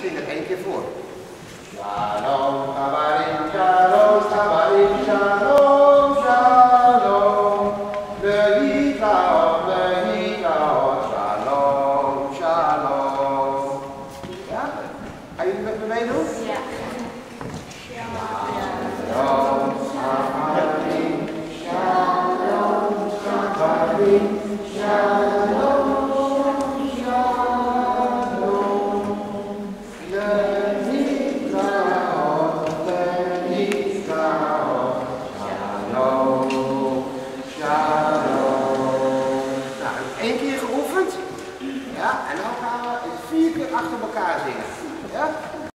sing it. Thank you for. Shalom, Kabarim, Shalom, Kabarim, the Shalom. Lehitraot, Shalom, Shalom. Yeah? Are you with the right? Yeah. Shalom, Kabarim, Shalom, Kabarim, Shalom. één keer geoefend. Ja, en dan gaan we vier keer achter elkaar zingen.